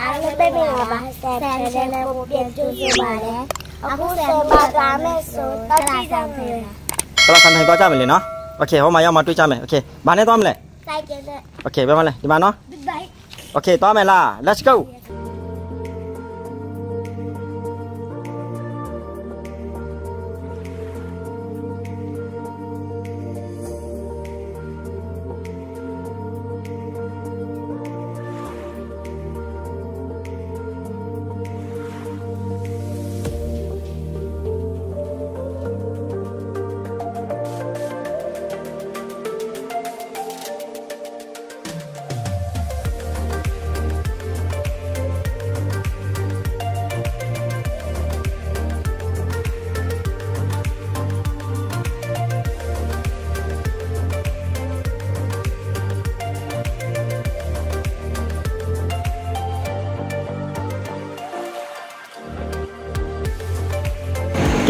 အားလုံးပဲမင်္ဂလာပါဆန်ချန်နယ်ကိုပြန်ကြိုဆိုပါရစေအခုဆန်ပါလာမယ်ဆိုတော့လာဆောင်ဖေး တလားဆန်ထိုင်သွားကြမယ်လေနော်โอเคဟောမှာရောက်မှတွေ့ကြမယ်โอเคဘာနဲ့သွားမလဲ စိုက်ကြတဲ့ โอเคဘယ်မှာလဲဒီမှာနော် ဘိုက် โอเคသွားမယ်လား let's go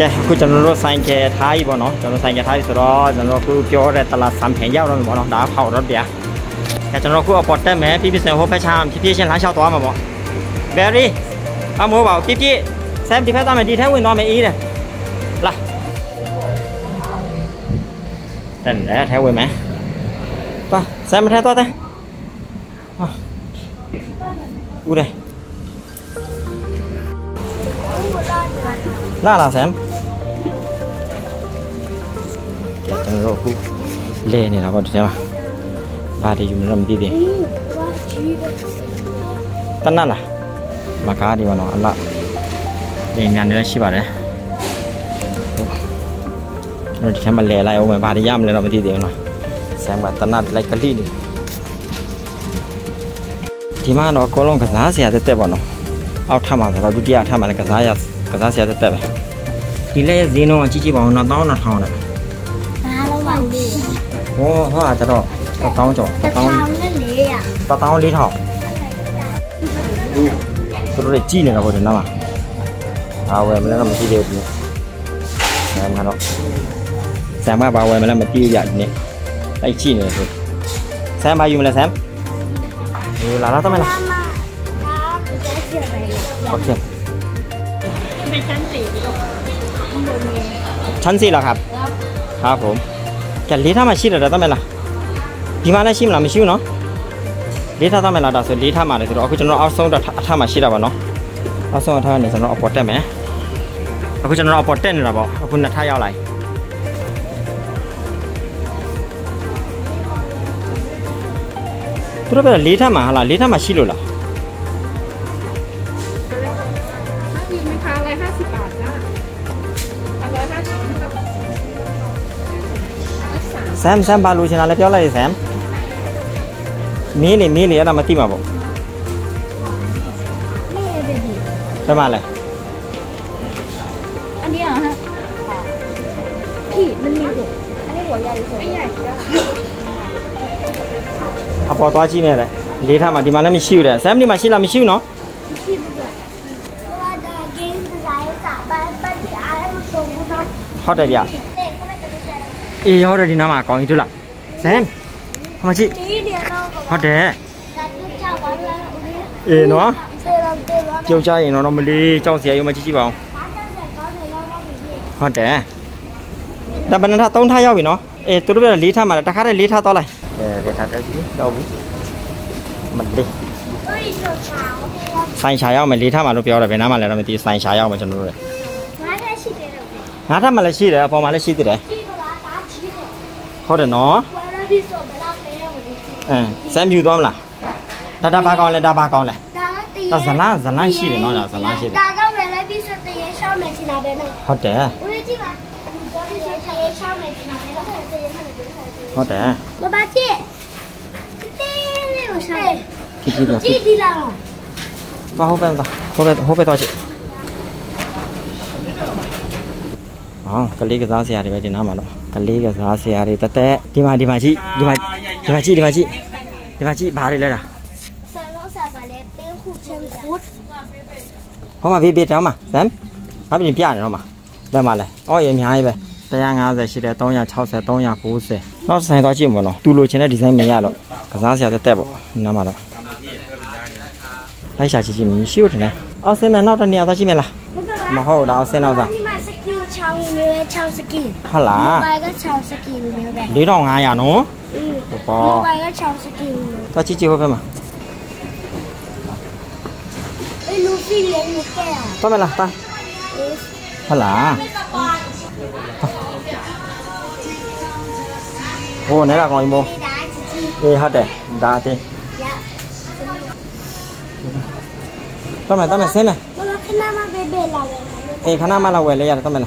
ကဲအခုကျွန်တော်တို့ဆိုင်ကယ်ထားပြီပေါ့နော်ကျွန်တော်ဆိုင်ကယ်ထားပြီဆိုတော့ကျွန်တော်အခုပြောတဲ့တလားဆမ်ဖင်ရောက်တော့ပြီပေါ့နော်ဒါဖောက်တော့ဗျာကဲကျွန်တော်အခုအပေါ်တက်မယ်ပြပြစင်ဟိုဘက်ချမ်းပြပြချင်းလမ်းလျှောက်သွားမှာပေါ့ very အမိုးပါပြပြဆမ်ဒီဖက်သွားမယ်ဒီထဲဝင်သွားမယ်အေးတယ်လာတန်တယ်ထဲဝင်မယ်သွားဆမ်မထဲသွားတဲ့ဟာဦးတယ်လာလာဆမ်ကဲကျွန် တော်တို့အခုလဲနေတာပေါ့ဒီထဲမှာဘာတွေယူနေတော့မသိသေးတနတ်လားမကားဒီမှာတော့အလားနေညာနေလည်းရှိပါတယ်ကျွန်တော်ဒီထဲမှာလဲလိုက်အောင်မယ်ဘာတွေရမလဲတော့မသိသေးဘူးနော်ဆမ်ကတနတ်လိုက်ကလေးနေဒီမှာတော့အကုန်လုံးကစားစရာတက်တက်ပေါ့နော်အောက်ထပ်မှာဆိုတော့ဒုတိယထပ်မှာလည်းကစားရကစားစရာတက်တက်ပဲဒီလက်ရဲ့ဈေးနှုန်းကကြီးကြီးပါအောင်တော့1000 โอ้เขาอาจจะดอกตะเตาจอกตะเตม่เลยอะตะเตาลีถอกตัวเด็กจี้เนี่ยนะพอดีนแล้อะเอาไว้ม่ได้ทำแมาที่เดียวนี้แซมรับเนาะแซมมาบาไว้ม่ได้วมาที่ใหญ่เนี่ยไอ้จี้เนี่ยครับแซมมาอยู่มาแล้วแซมอยู่ล้วต้องไหมล่ะโอเคชั้นสี่ชั้นสี่เหรอครับ ครับผม ကြလေးထားမှရှိတယ်တတ်မယ်လားဒီမှာလည်းရှိမလားမရှိဘူးနော်လေးထားတတ်မယ်လားဒါဆိုလေးထားမှလည်းဆိုတော့အခုကျွန်တော်အောက်ဆုံးတော့အထားမှရှိတာပါနော်အောက်ဆုံးအထားကနေကျွန်တော်အပေါ်တက်မယ်အခုကျွန်တော်အပေါ်တက်နေတာပေါ့အခုနှစ်ထားရောက်လာပြီသူတို့ကလေးထပ်မှာဟာလားလေးထပ်မှာရှိလို့လား ဆမ်ဆမ်ပါလို့ရှင်တာလည်းပြောလိုက်ရဆမ်မင်းနေမင်းနေအဲ့ဒါမသိမှာပေါ့ဘယ်မှာလဲอันนี้เหรอฮะพี่มันมีอยู่อันนี้หัวใหญ่สุดไม่ใหญ่အပေါ်သွားကြည့်နေတယ်လေးထားမှာဒီမှာလည်းမရှိဘူးတဲ့ဆမ်ဒီမှာရှိလားမရှိဘူးနော်ရှိဘူးကွာဟိုကဂိမ်းဆိုင်စာပတ်ပတ်အားလုံးဆုံးဘူးနော်ဟုတ်တယ်ဗျ အေးဟုတ်တယ်ဒီနားမှာအကောင်ကြီးတွေ့လားဇန်ဟမကြီးဟုတ်တယ်အေးနော်ကြောက်ကြရင်တော့မလေးကြောက်စရာရုံမကြည့်ကြည့်ပါအောင်ဟုတ်တယ်ဒါဘဏ္ဍာ3ထားရောက်ပြီနော်အေးသူတို့က4ထားမှာတခါတည်း4ထားသွားလိုက်အဲ4ထားတက်ပြီတော့ဘူးမလေးဆိုင်ရှာရောက်မယ်၄ထပ်မှလို့ပြောတယ်ဘယ်နားမှလည်းတော့မသိဆိုင်ရှာရောက်မယ်ကျွန်တော်တို့လေ၅ထပ်ရှိတယ်၅ထပ်မှလည်းရှိတယ်အပေါ်မှာလည်းရှိသေးတယ် ဟုတ်တယ်နော်အင်းစမ်းပြူသွားမလားဒါဒါဘာကောင်းလဲဒါဘာကောင်းလဲဒါဇလန်းဇလန်းရှိတယ်နော်ဒါဇလန်းရှိတယ်ဒါကောင်းတယ်လည်းပြီးဆိုတရေရှောင်းမယ်ချင်တာပဲနော်ဟုတ်တယ်ဦးလေးကြည့်ပါဟုတ်တယ်ဘာဘာကြည့်တင်းလေးကိုရှာကြည့်ကြည့်တော့ကြည့်ဒီလားဘာဟုတ်ပဲတော့ဟုတ်ပဲဟုတ်ပဲတော့ကြည့်အော်ကလေးကစားစရာတွေပဲဒီနားမှာတော့ ကလေးကစားဆရာတွေတက်တက်ဒီမှာဒီမှာကြည့်ဒီမှာဒီမှာကြည့်ဒီမှာကြည့်ဒီမှာကြည့်ဘာတွေလဲတာဆန်လုံးစားပါလေတင်းခုချင်းခုဟောမှာဘေးဘေးတောင်းမှာဗမ်ဘာပြင်ပြနေတော့မှာဘယ်မှာလဲအော်ရေအများကြီးပဲ150ရှိတယ်360 390နောက်ဆိုင်သွားကြည့်မလို့သူလိုချင်တဲ့ဒီဇိုင်းမရတော့ကစားဆရာတက်တက်ပေါ့နားမှာတော့လိုက်ရှာကြည့်ကြည့်မရှိဘူးတင်လေအော်စင်မနောက်တစ်နေရာသွားကြည့်မလားမဟုတ်တော့စင်နောက်သားဒီမှာစကီချော chao skin. Hala. Mobile chao skin mèo bè. Đi đâu ngay à nó? Ừ. Mobile chao skin. Ta chỉ chỉ hôm mà. Ê Luffy lên một cái à? Tao mày là ta. Hala. Ô nãy là còn mua. Ê hết rồi, đa đi. Tao mày tao mày xem này. Ê khana mà là quẹt lấy ra à, tao mày là.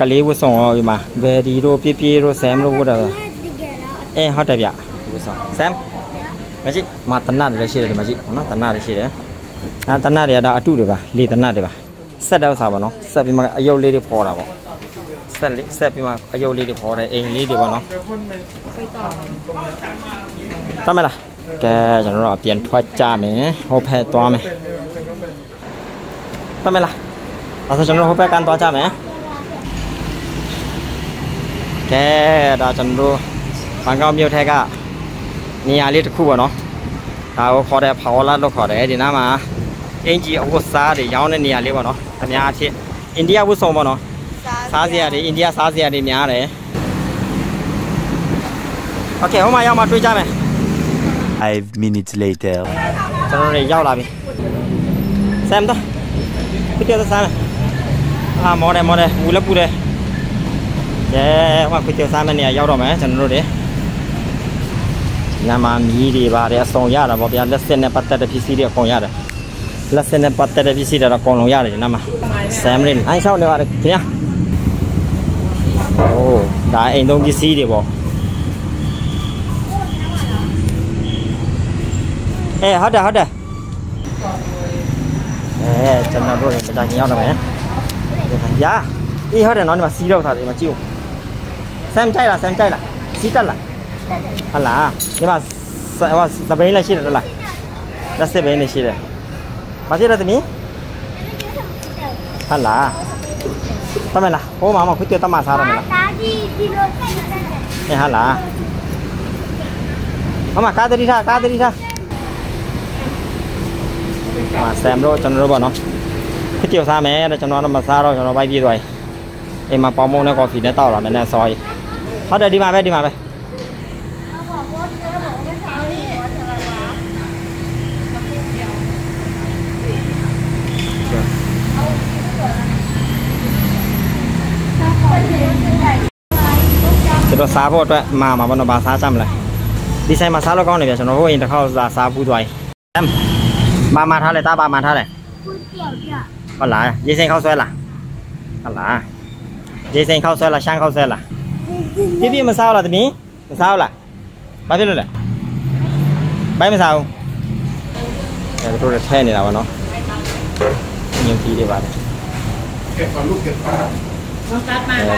ကလေးဝတ်ဆောင်ရောဒီမှာဘယ်ဒီတို့ပြည့်ပြည့်တို့ဆမ်တို့ဝတ်တာဒီကဲတော့အေးဟုတ်တယ်ဗျဝတ်ဆောင်ဆမ်မကြည့်မတနတ်တွေရှိတယ်ဒီမှာကြည့်နော်တနတ်တွေရှိတယ်အဲတနတ်တွေကတော့အတုတွေပါလေတနတ်တွေပါဆက်တော့စားပါနော်ဆက်ပြီးမှအယုတ်လေးတွေပေါ်တာပေါ့ဆက်လေးဆက်ပြီးမှအယုတ်လေးတွေပေါ်တယ်အိမ်လေးတွေပေါ့နော်တမ်းမလားကဲကျွန်တော်တို့အပြန်ထွက်ကြမယ်ဟိုဖက်သွားမယ်တမ်းမလားအဲ့ဒါဆိုကျွန်တော်ဟိုဖက်ကန်သွားကြမယ် ကဲဒါကျွန်တော်တို့ဘန်ကောက်မြို့ထက်ကနေရာလေးတစ်ခုပေါ့နော်ဒါကိုခေါ်တဲ့ဖော်လာလို့ခေါ်တယ်ဒီနားမှာအင်ဂျီအဝတ်စားတွေရောင်းတဲ့နေရာလေးပေါ့နော်အများအဖြစ်အိန္ဒိယဝတ်စုံပေါ့နော်စားစရာတွေအိန္ဒိယစားစရာတွေများတယ်โอเคဟိုမှာရောက်မှတွေ့ကြမယ် 5 minutes later. ကျွန်တော်တို့ရောက်လာပြီဆမ်တော့ပြည့်တဲ့ဆမ်အာမော်တယ်မော်တယ်ဝူလက်ပူတယ် ရဲဟိုကပြည့်ဆမ်မနေရောက်တော့မယ်ကျွန်တော်တို့တွေညမှာမီးတွေပါတယ်အစုံရတာပေါ့ဗျာလက်စစ်နဲ့ပတ်သက်တဲ့ပစ္စည်းတွေအကုန်ရတယ်လက်စစ်နဲ့ပတ်သက်တဲ့ပစ္စည်းတွေတော့အကုန်လုံးရတယ်ညမှာဆမ်ရင်းအိုင်းလျှောက်နေပါတယ်ခင်ဗျာโอ้ဒါအိမ်သုံးပစ္စည်းတွေပေါ့အေးဟုတ်တယ်ဟုတ်တယ်အဲကျွန်တော်တို့လည်းကြာကြီးရောက်တော့မယ်ရာအေးဟုတ်တယ်နော်ဒီမှာစီးတော့ထားတယ်ဒီမှာကြည့်ဦး ဆမ်ကြိုက်လားဆမ်ကြိုက်လားစီးတက်လားဟုတ်လားဒီမှာဟိုစပိန်လည်းရှိတယ်လားလက်စစ်ဘင်းလည်းရှိတယ်မကြည့်ရသမီးဟုတ်လားတမလားဟိုမှာမခွတ်တတမစားရမလားဒါကြီးဒီလိုဆိုင်တယ်အေးဟုတ်လားမမကားတရီထားကားတရီထားအာဆမ်တို့ကျွန်တော်တို့ပေါ့နော်ခွတ်တစားမယ်တဲ့ကျွန်တော်တော့မစားတော့ကျွန်တော်ဘိုက်ပြေးသွားပြီအိမ်မှာပေါင်မုံနဲ့ကော်ဖီနဲ့တောက်လာမယ်နဲ့ဆော်ရီ ဟုတ်တယ်ဒီမှာပဲဒီမှာပဲကျွန်တော်စားဖို့အတွက်မှာမှာပေါ့နော်ဗာစားကြမလဲဒီဆိုင်မှာစားလို့ကောင်းတယ်ဗျကျွန်တော်ဟိုရင်တစ်ခေါက်စားစားဘူးသွားပြီအမ်ဘာမှထားလဲတာဘာမှထားလဲကိုပြောက်ပြဟုတ်လားရေစိန်ခောက်ဆွဲလားဟုတ်လားရေစိန်ခောက်ဆွဲလားရှမ်းခောက်ဆွဲလား ပြပြမစားဘူးလားသမီးမစားဘူးလားဘာဖြစ်လို့လဲဘိုင်းမစားဘူးအဲတို့လည်းထဲနေတာပါနော်ညင်ကြီးတွေပါတယ်အဲ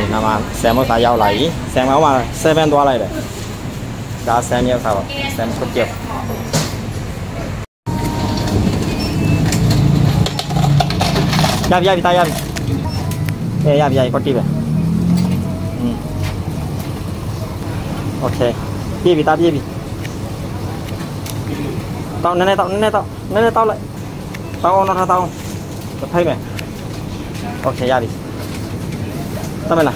ဒီနာမှာဆမ်မစားရောက်လာပြီဆမ်မမှာ7သွားလိုက်တယ်ဒါ ok. Bia bị tao bia bị. Tao nên này tao nên này tao nên này tao lại. Tao nó ra tao tập thấy mày ok ra đi tao mày là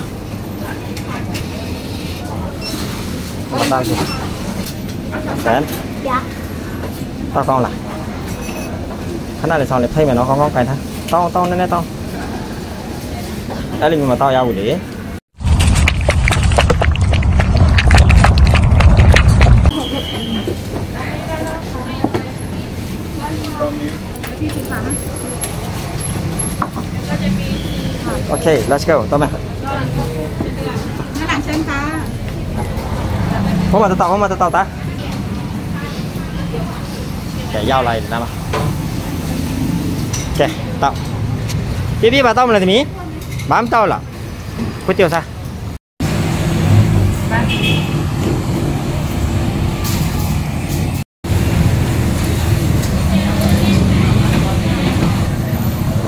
con đang gì kén tao con là khán này là sao để thấy mày nó không có cái thằng tao tao nên này tao. Đây là mà tao giao gì đấy Okay, let's go. Tao mày. Không mà tao tao không mà tao tao ta. Kẻ dao này nè mà. Kẻ tao. Đi đi bà là gì? Bám tao là. Quyết tiêu sao?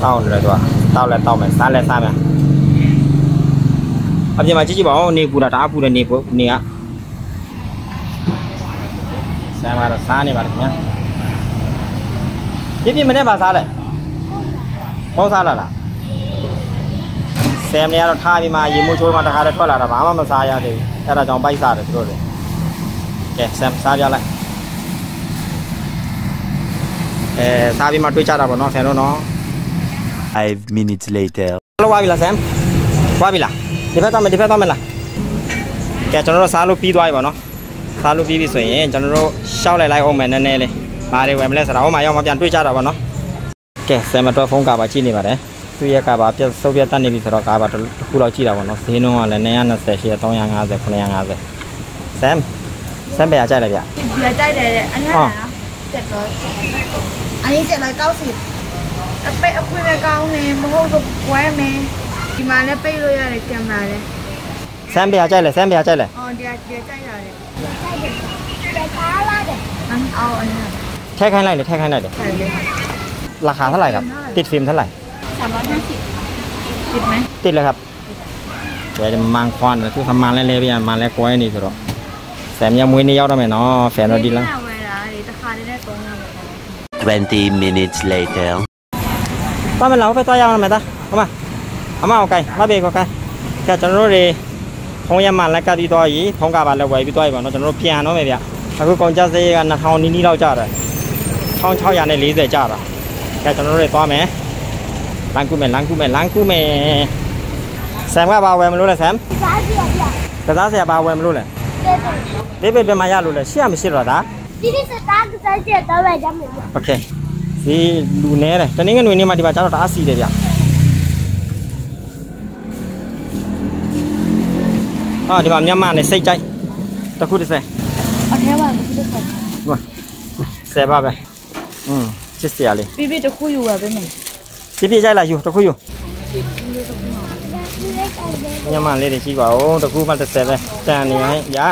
တောင်းပြပြပါတော့မလားသမီးဘာမတော့လားကိုကျော်စားတောင်းတယ်တော့တောက်လဲတောက်မယ်စားလဲစားမယ်အပြင်မှာကြည့်ကြည့်ပါဦးနေပူတာတအားပူတယ်နေပူနေကဆမ်းပါတော့စားနေပါတော့ခင်ဗျာပြပြမနဲ့ပါစားလဲဟောစားလာလားဆမ်နေရတော့ထားပြီးမှရေမိုးချိုးမှတခါတည်းထွက်လာတာဘာမှမစားရသေးဘူးအဲ့ဒါကြောင့်ပိုက်စားတယ်သူတို့တွေကဲဆမ်စားကြလိုက်အဲစားပြီးမှတွေးကြတာပေါ့နော်ဆမ်တို့နော် 5 minutes later. လောက်သွားပြီလားဆမ်သွားပြီလားဒီဘက်သွားမယ်ဒီဘက်သွားမယ်လားကဲကျွန်တော်တို့စားလို့ပြီးသွားပြီပါနော်စားလို့ပြီးပြီဆိုရင်ကျွန်တော်တို့ရှောက်လိုက်လိုက်အောင်မယ်နည်းနည်းလေးဘာတွေဝယ်မလဲဆိုတာဟိုမှာရောက်မှပြန်တွေးကြတာပါနော်ကဲဆမ်မတော်ဖုန်းကပါကြည့်နေပါတယ်သူရဲ့ကပါပြတ်စုပ်ပြတ်တတ်နေပြီဆိုတော့ကပါတစ်ခုလောက်ကြည့်တာပေါ့နော်ဈေးနှုန်းကလည်း220ရှိ350 950ဆမ်ဆမ်ပဲအကြိုက်လိုက်ဗျဒီကြိုက်တယ်တဲ့အနက်လားတက်တော့အရင်တက်လိုက်90 အပိတ်အခွင့်လည်းကောင်းနေမဟုတ်တော့ကွဲမယ်ဒီမှာလည်းပိတ်လို့ရတယ်ကင်မရာလည်း ဆမ်ပဲအကြိုက်လဲဆမ်ပဲအကြိုက်လဲ အော်ဒီကဒီကြိုက်ရတယ်ကြိုက်တယ်ကြိုက်ကားလာတယ်အမ်အော်အနက် ထည့်ခိုင်းလိုက်လေထည့်ခိုင်းလိုက်လေ ကြိုက်တယ် ราคาเท่าไหร่ครับ ติดฟิล์มเท่าไหร่ สามร้อยห้าสิบติดไหม ติดเลยครับเดี๋ยวจะมังควานคือทำมาเล่ๆไปอ่ะมาแล้วก้อยนี่สุดหรอแสมยังมวยนี่ยอดได้ไหมเนาะแฟนเราดีแล้ว เวลาเดี๋ยวจะคาได้ได้ตรงนั้น 20 minutes later. ป้ามันเราไปต่อยาวไหมตาเอามาเอามาเอาไก่มาเบรกเอาไก่แค่ကျွန်တော်တို့တွေဖုံးရမှလက်ကပြီးတော့ရီဖုံးကပါလက်ဝယ်ပြီးတော့ရီပါเนาะကျွန်တော်တို့ပြန်တော့မယ်ဗျအခုကုန်ကြစေးက2000နီးနီးလောက်ကျတယ်1640ကျတာแค่ကျွန်တော်တို့တွေသွားမယ်လမ်းကူမယ်လမ်းကူမယ်လမ်းကူမယ်ဆမ်ကပါဝယ်မလို့လဲဆမ် စားစီရပြ ကစားဆရာပါဝယ်မလို့လဲ တဲ့ ဒီပေပဲမရလို့လဲရှေ့မရှိတော့တာ ဒီဒီစတားကစားစီတော့ပဲကြမ်းမယ် โอเค ဒီလူနေတယ်တနင်္ဂနွေနေ့မှဒီမှာကျတော့တအားစီတယ်ဗျအာဒီမှာမြန်မာနဲ့စိတ်ကြိုက်တစ်ခုတစ်စဲအထဲမှာဒီလိုဆက်ဆယ်ပါပဲอืมချစ်စရာလေးပြပြတခုယူပါပဲမယ်ပြပြကြိုက်လာယူတစ်ခုယူမြန်မာလေးတွေကြီးပါဦးတစ်ခုမှတစ်စဲပဲတန်နေဟဲ့ညာ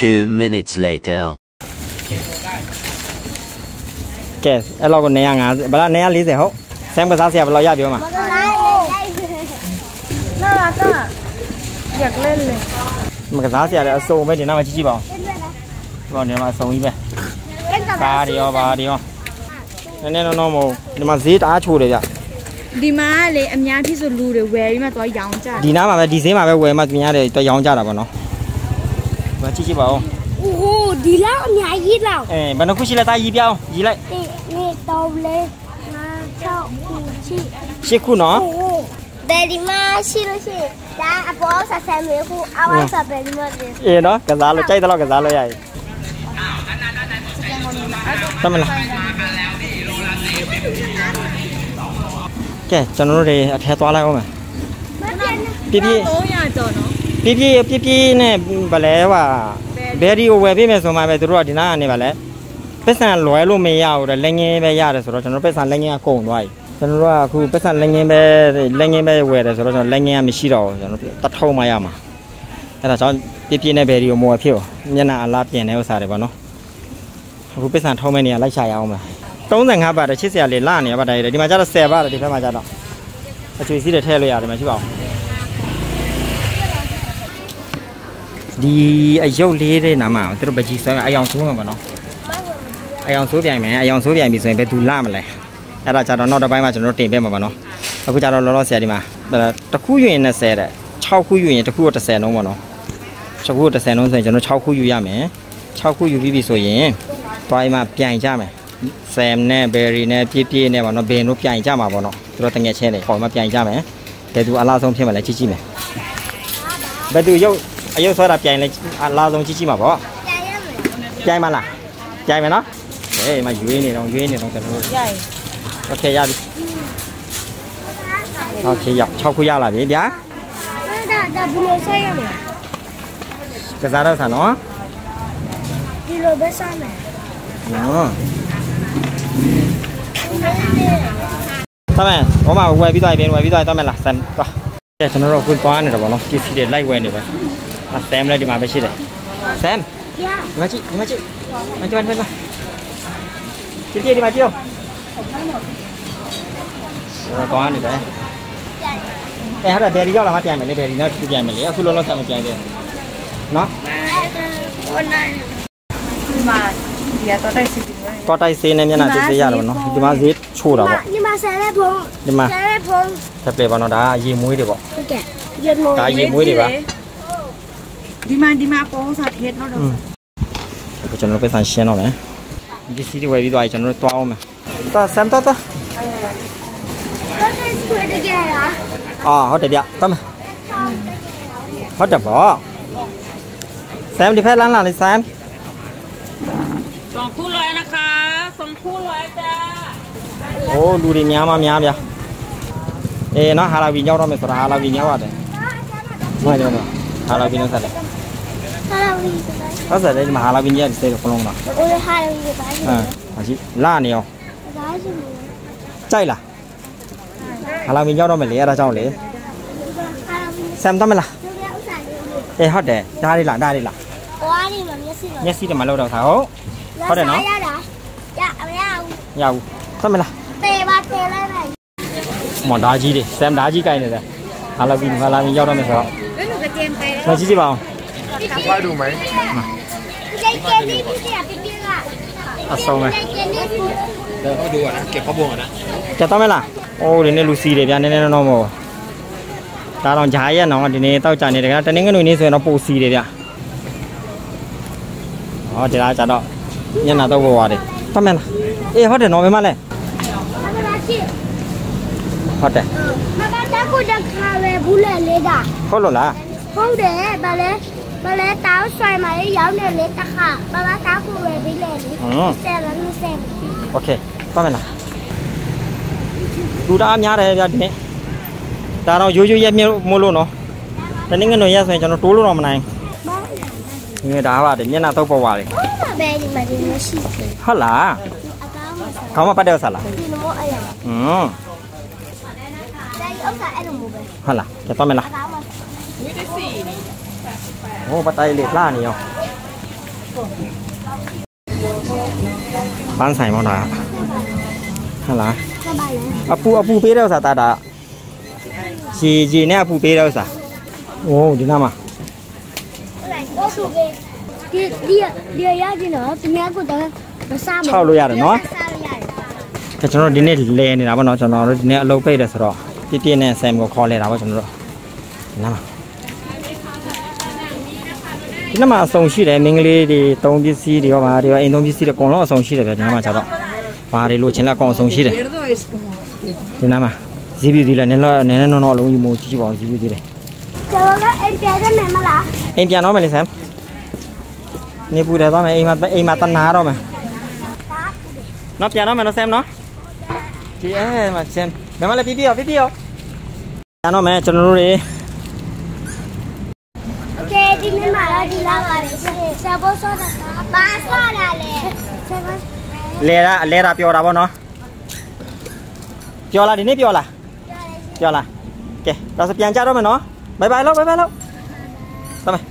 2 minutes later. ကဲအဲ့လောက်ကို950ဗလား940ဟုတ်ဆမ်ကစားဆရာဘယ်လောက်ရပြောမှာ မကလားน่ารักอ่ะอยากเล่นเลย မကစားဆရာလည်းအစုံပဲဒီနောက်မှာကြည့်ကြည့်ပါဦးဒီမှာဒီမှာအစုံကြီးပဲ เล่นกับ ကားတွေရောဘာတွေရောနည်းနည်းတော့တော့မဟုတ်ဒီမှာဈေးတအားချိုးတယ်ဗျ ဒီမှာလေအများကြီးဆိုလူတွေဝယ်ပြီးမှသွားရောင်းကြတယ် ဒီနားမှာပဲဒီဈေးမှာပဲဝယ်မှပြင်ရတယ်တော့ရောင်းကြတာပေါ့နော်ဒီမှာကြည့်ကြည့်ပါဦး โอ้โห ဒီလောက်အများကြီးလောက်အဲဘယ်နှခုရှိလဲတာရီပြောင်းရီလိုက်1 2 3 4 5 6 7 8ခုနော်ဘယ်ဒီမှာရှိလို့ရှိရင်ဒါအပေါ်ဆက်ဆံမျိုးခုအဝါဆက်ပဲဒီမှာအေးနော်ကစားလို့ကြိုက်တော့ကစားလို့ရရင်တမလားကဲကျွန်တော်တို့တွေအထက်သွားလိုက်အောင်မယ်ပြပြ300ကျော်နော်ပြပြပြပြနဲ့ဗလဲပါ ဘယ်ဒီကိုဝယ်ပေးမယ်ဆိုမှပဲသူတို့ကဒီနားကနေပါလဲပက်ဆန်လွယ်လို့မရဘူးတဲ့လက်ငင်းပဲရတယ်ဆိုတော့ကျွန်တော်ပက်ဆန်လက်ငင်းကကုန်သွားပြီကျွန်တော်တို့ကအခုပက်ဆန်လက်ငင်းပဲလက်ငင်းပဲဝယ်တယ်ဆိုတော့ကျွန်တော်လက်ငင်းကမရှိတော့ဘူးကျွန်တော်တထုံးမှရမှာအဲ့ဒါကြောင့်ပြပြနဲ့ဘယ်ဒီကိုမဝယ်ဖြစ်ဘူးမျက်နှာအလားပြင်တဲ့ဥစ္စာတွေပေါ့နော်အခုပက်ဆန်ထုံးမဲ့နေရလိုက်ချရအောင်မယ်35ဘတ်တချစ်စရာလေးလာနေရပါတိုင်းဒီမှာကျတော့10ဘတ်ဒီဘက်မှာကျတော့အချွေစီးတွေထည့်လို့ရတယ်မရှိပါဘူး ဒီအယုတ်လေးတဲ့နာမှာသူတို့ပကြီးဆွဲအယောင်ဆိုးမှာပေါ့နော်အယောင်ဆိုးပြိုင်မယ်အယောင်ဆိုးပြိုင်ပြီဆိုရင်ဘယ်သူလာမလဲအဲ့ဒါကြတော့နောက်တစ်ပိုင်းမှာကျွန်တော်တို့တင်ပေးမှာပါနော်အခုကြတော့လောလောဆယ်ဒီမှာတစ်ခုယူရင်20တဲ့6ခုယူရင်တစ်ခုတော့30လုံးပေါ့နော်6ခု30လုံးဆိုရင်ကျွန်တော်6ခုယူရမယ်6ခုယူပြီးပြီဆိုရင်တွိုင်းမှာပြိုင်ကြမယ်ဆမ်နဲ့ဘယ်ရီနဲ့ပြည့်ပြည့်နဲ့ပေါ့နော်ဘင်တို့ပြိုင်ကြမှာပေါ့နော်သူတို့တငယ်ချင်းတွေခေါ်မှပြိုင်ကြမယ်ဘယ်သူအလားဆုံးဖြစ်မလဲကြည့်ကြည့်မယ်ဘယ်သူရုပ် အယုတ်ဆွဲတာပြိုင်လဲအလားဆုံးကြည့်ကြည့်မှာပေါ့ ပြန်ရမယ် ကြိုင်မလားကြိုင်မယ်နော်ဟေးမရွေးနေတော့ရွေးနေတော့ကျွန်တော်တို့ ရိုက် โอเคရပြီโอเคရ6ခုရလာပြီဗျာ ဒါဒါဘယ်လိုဆက်ရမလဲ ကစားတော့ဆန်နော် ဒီလိုပဲဆက်မယ် နော် တမယ်ဟောမှာဝယ်ပြီးသွားပြီဝယ်ပြီးသွားတမယ်လားဆမ်သွားကဲကျွန်တော်တို့အခုသွားနေတယ်ဗောနော်ပစ္စည်းတွေလိုက်ဝယ်နေပဲ အဆမ်လည်းဒီမှာပဲရှိတယ်ဆမ်ဒီမှာကြည့်ဒီမှာကြည့်မကြည့်မကြည့်ကြည့်ကြည့်ဒီမှာကြည့်တော့ကောင်းနေတယ်အဲဟာဒယ်ရီရောက်လာမှပြန်မယ်လေဒယ်ရီနောက်တစ်ခုပြန်မယ်လေအခုလောလောဆယ်မပြန်သေးဘူးနော်ဒီမှာဒီကတော့တိုက်စီတော့တိုက်စေးနဲ့မျက်နှာသေးသေးရတော့နော်ဒီမှာဈေးချိုးတာပေါ့ဒီမှာဆယ်လက်ဖုန်းဒီမှာဆယ်လက်ဖုန်းတက်ပလေပါနော်ဒါရေမွေးတွေပေါ့ဟုတ်ကဲ့ရေမွေးဒါရေမွေးတွေပါ ဒီမှာဒီမှာအပေါ်စားဖြစ်တော့တော့ကိုကျွန်တော်တို့ပဲဆန်ရှင်းတော့မယ်ဒီစီတွေဝယ်ပြီးသွားရင်ကျွန်တော်တို့သွားအောင်မယ်သွားဆမ်သွားသွားအာဟုတ်တယ်ဗျသွားမယ်ဟုတ်တယ်ဗောဆမ်ဒီဖက်လမ်းလာလေဆမ်2คู่ร้อยนะคะ2คู่ร้อยจ้าโอ้ดูดิများมาများဗျာเอเนาะฮาลาวีညောက်တော့မယ်ဆိုတာဟာလာวีညောက်ရတယ်ဟုတ်တယ်ဟာလာวีနဲ့ဆက်တယ် Sasa đây mà hala bin ya di sele kolong lah. Oh ya hala bin ya baji. Ah, baji. La ni yo. Baji mu. Cai lah. Hala bin ya đó mày lấy ra cho lấy. Xem tao mày là. Ê hết để, ra đi là, ra đi là. Quá đi mà nhét xí rồi. Nhét xí rồi mà lâu đầu thảo. Hết để nó. Dạ, nhau. Nhau. Tao mày là. Tê ba tê lên này. Mòn đá gì đi, xem đá gì cay này rồi. Hala bin, hala bin ya đó mày sao? Nó chỉ gì vào. ဘာလုပ်မလဲအဆုံးပဲတော့ဒီကနကပေါ့ပေါ့ကနကြတော့မလားအိုးဒီနေ့လူစီတယ်ဗျာနည်းနည်းတော့မောဒါတော့ဂျာရက်တော့ဒီနေ့တောက်ကြနေတယ်ကတနင်္ဂနွေနေ့ဆိုရင်တော့ပိုစီတယ်ဗျာဟောဒီလားကြတော့ညနေတော့ပေါ်ပါတယ်တော့မလားအေးဟုတ်တယ်နော်မမလဲဟုတ်တယ်မမတက်ကိုတက်ခါပဲဘူးလေလေးကဟုတ်လို့လား ဟုတ်တယ်ဗာလဲဗာလဲတောင်းဆိုင်မှာရောက်နေလေတခါဘာဘာတောင်းကိုဝယ်ပြီးလေလေ ဟွန်း ဆယ်လည်းမဆယ်ဘူး โอเคတမန်လားလူသားများတယ်ဗျာဒီနေ့ဒါတော့ရိုးရိုးရက်မြုပ်မို့လို့နော်တနင်္ဂနွေရက်ဆိုရင်ကျွန်တော်တိုးလို့တော့မနိုင် ဘာ ဘူးငယ်ဒါပါတယ်မျက်နှာတော့ပေါ်ပါတယ် ဘာပဲဒီမှာဒီမရှိဘူး ဟုတ်လား အကောင်းမဆယ် ခေါင်းမပတ်တဲ့ဥစ္စာလား ဒီလိုအရာ อืม ဒါဥစ္စာအဲ့လိုမျိုးပဲ ဟုတ်လားကြတော့မလား အကောင်းမဆယ် ဟိုပတ်တိုင်းလေးလှနေရောပန်းဆိုင်မောင်းတာဟုတ်လားဘာပါလဲအပူအပူပေးတဲ့ဥစ္စာတာတာရေရေနဲ့အပူပေးတဲ့ဥစ္စာโอ้ဒီနားမှာဟုတ်ဆိုပဲဒီဒီဒီရကြည့်နော်တမန်ကတော့မစားဘူးခြောက်လို့ရတယ်နော်စားလို့ရတယ်ကဲကျွန်တော်တို့ဒီနေ့လဲနေတာပေါ့နော်ကျွန်တော်တို့ဒီနေ့အလုပ်ပိတ်တယ်ဆိုတော့ပြည့်ပြည့်နဲ့ဆမ်ကိုခေါ်လဲတာပေါ့ကျွန်တော်တို့ဒီနားမှာ ဒီနားမှာအဆုံရှိတယ်မင်းကလေးတွေတုံးပစ္စည်းတွေရောဗာတွေရောအိမ်သုံးပစ္စည်းတွေအကုန်လုံးအဆုံရှိတယ်ဗျဒီနားမှာကျတော့ဗာတွေလိုချင်လက်အကုန်အဆုံရှိတယ်ဒီနားမှာဇီးပြီးသေးလဲနည်းနည်းနည်းနည်းနော်နော်အလုံးကြီးမို့ကြည့်ကြည့်ပါဦးဇီးပြီးသေးတယ်ကျွန်တော်ကအဲ့ပြတဲ့မယ်မလားအိမ်ပြန်တော့မယ်လေဆမ်နေပူတယ်သွားမယ်အိမ်မှာအိမ်မှာတနာတော့မယ်နော်ပြန်တော့မယ်နော်ဆမ်နော်ဒီအဲမှာဆမ်ဘယ်မှာလဲပြပြရောပြပြရောပြန်တော့မယ်ကျွန်တော်တို့တွေ မှာတော့ဒီလောက်ပါပဲဆယ်ဖို့ဆောတာဘာဆောတာလဲဆယ်ဖို့လဲတာလဲတာပြောတာပေါ့နော်ပြောလားဒီနေ့ပြောလားပြောလားကဲဒါဆိုပြန်ကြတော့မယ်နော်ဘိုင်ဘိုင်လို့ဘိုင်ဘိုင်လို့သွားမယ်